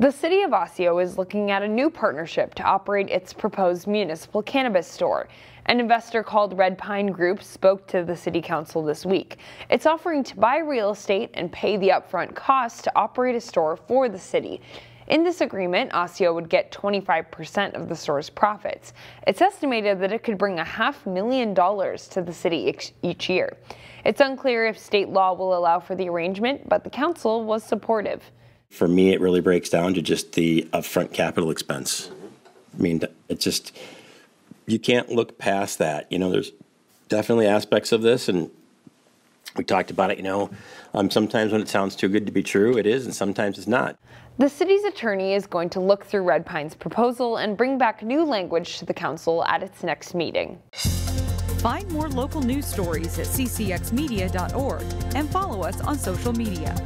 The city of Osseo is looking at a new partnership to operate its proposed municipal cannabis store. An investor called Red Pine Group spoke to the city council this week. It's offering to buy real estate and pay the upfront costs to operate a store for the city. In this agreement, Osseo would get 25% of the store's profits. It's estimated that it could bring a half million dollars to the city each year. It's unclear if state law will allow for the arrangement, but the council was supportive. For me, it really breaks down to just the upfront capital expense. I mean, it just, you can't look past that. You know, there's definitely aspects of this, and we talked about it, you know, um, sometimes when it sounds too good to be true, it is, and sometimes it's not. The city's attorney is going to look through Red Pine's proposal and bring back new language to the council at its next meeting. Find more local news stories at ccxmedia.org and follow us on social media.